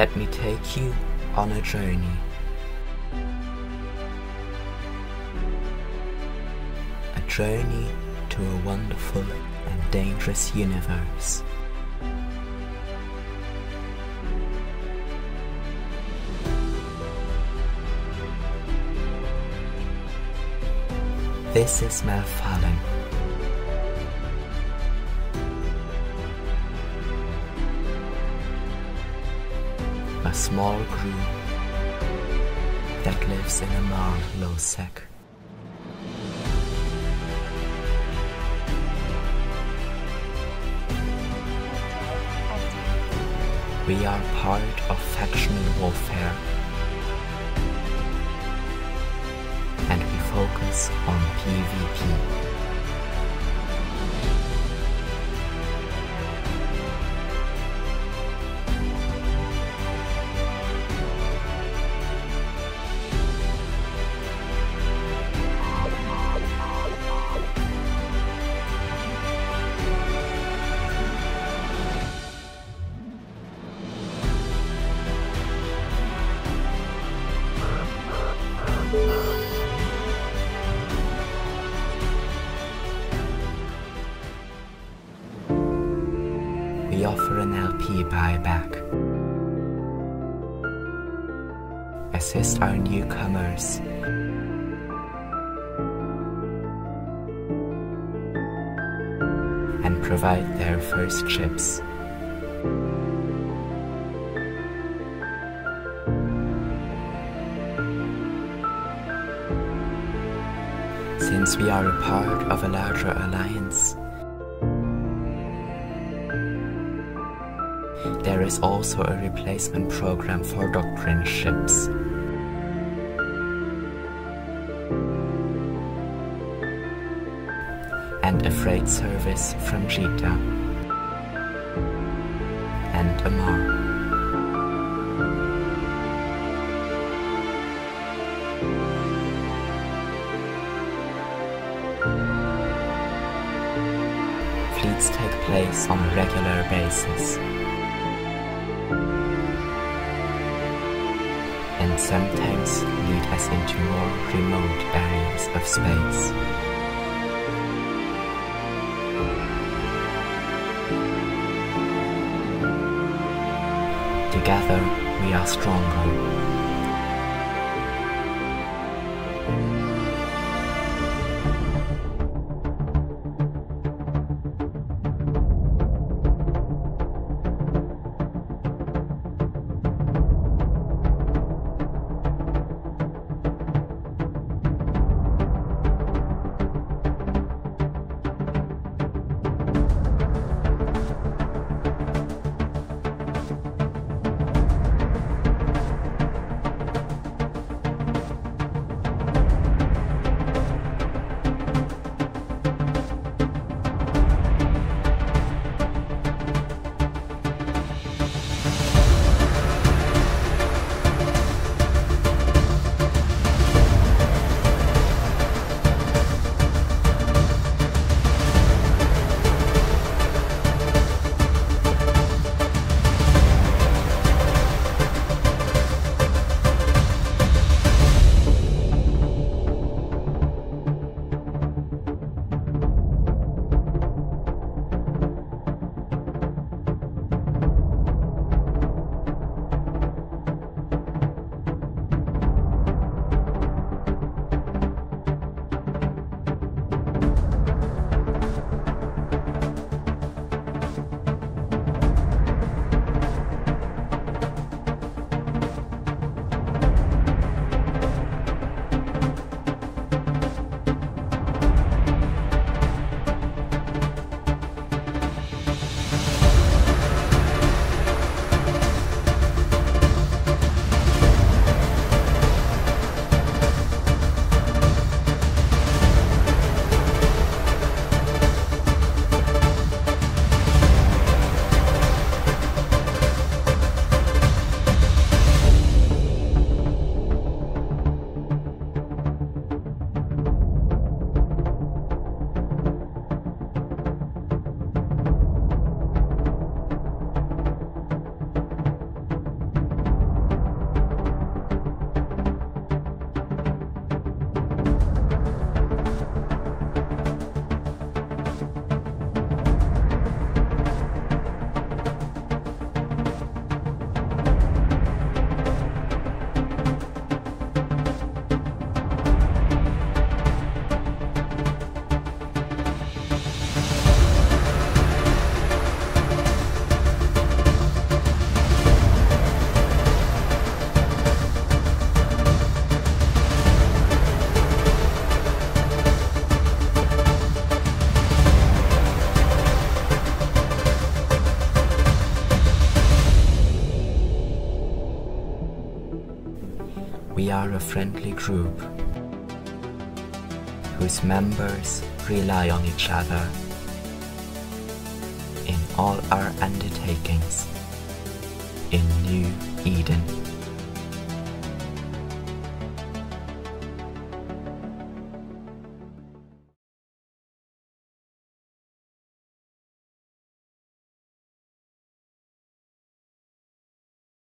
Let me take you on a journey. A journey to a wonderful and dangerous universe. This is Melphalan. A small crew that lives in Amarr Lowsec. We are part of factional warfare and we focus on PvP. Offer an LP buyback. Assist our newcomers. And provide their first chips. Since we are a part of a larger alliance, There is also a replacement program for doctrine ships. And a freight service from Jita and Amarr. Fleets take place on a regular basis. And sometimes lead us into more remote areas of space. Together we are stronger. We are a friendly group whose members rely on each other in all our undertakings in New Eden.